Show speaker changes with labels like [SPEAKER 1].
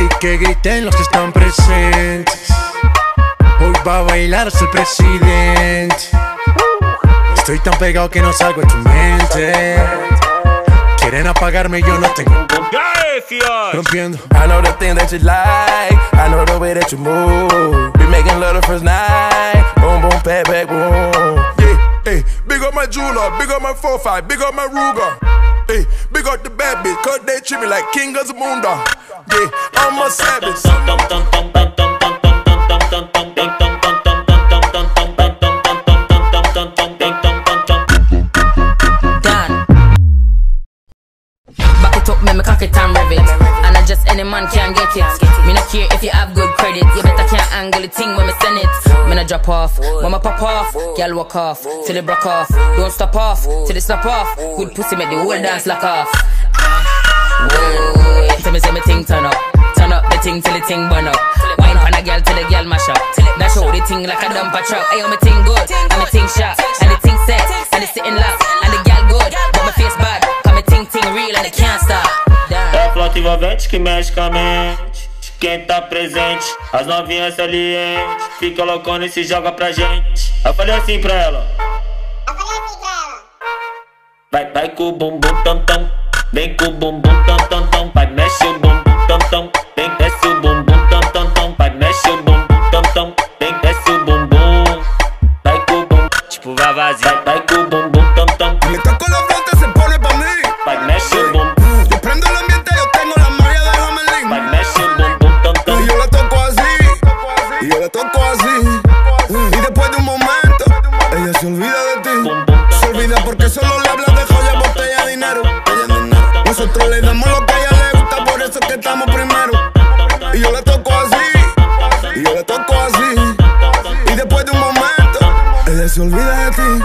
[SPEAKER 1] Y que griten los que están presentes. Hoy va a bailar el presidente. Estoy tan pegado que no salgo de tu mente. Quieren apagarme, yo no tengo. Rompiendo.
[SPEAKER 2] I know the thing that you like. I know the way that you move. We making love the first night. Boom, boom, pat, back, boom.
[SPEAKER 3] Yeah, hey, big up my jeweler, big up my 4-5, big up my Ruger. Big up the bad bitch, cause they treat me like king of the moon dog. Yeah, I'm a savage.
[SPEAKER 4] Back it up, make me cock it and rev it. And just any man can get it. Me not care if you have good credit. You better can't angle the thing when me send it. Me not drop off, when me pop off. Girl walk off, till it broke off. Don't stop off, till it stop off. Good pussy make the whole dance lock off. Whoa, tell me say me thing turn up. Turn up the thing till the thing burn up. Wine on a girl till the girl mash up. That show the thing like a dumper truck. Ayo, me thing good, and me thing sharp, and the thing set, and it's sitting locked, and the girl good, but my face bad. Cause me ting ting real and it can't stop. Damn.
[SPEAKER 5] É a flauta envolvente que mexe com a mente. Quem tá presente, as novinhas salientes. Fica loucona e se joga pra gente. Eu falei assim pra ela. Vai, vai com o bumbum tam tam. Vem com o bumbum tam tam tam. Vai, mexe o bumbum tam tam. Vem, desce o bumbum tam tam tam. Vai, mexe o bumbum tam tam. Vem, desce o bumbum. Vai com o bumbum. Tipo, vai vazio. Vai, vai com o bumbum
[SPEAKER 3] Y después de un momento, ella se olvida de ti. Se olvida porque solo le hablas de joya, botella, dinero. Nosotros le damos lo que ella le gusta, por eso es que estamos primero. Y yo la toco así, y yo la toco así. Y después de un momento, ella se olvida de ti.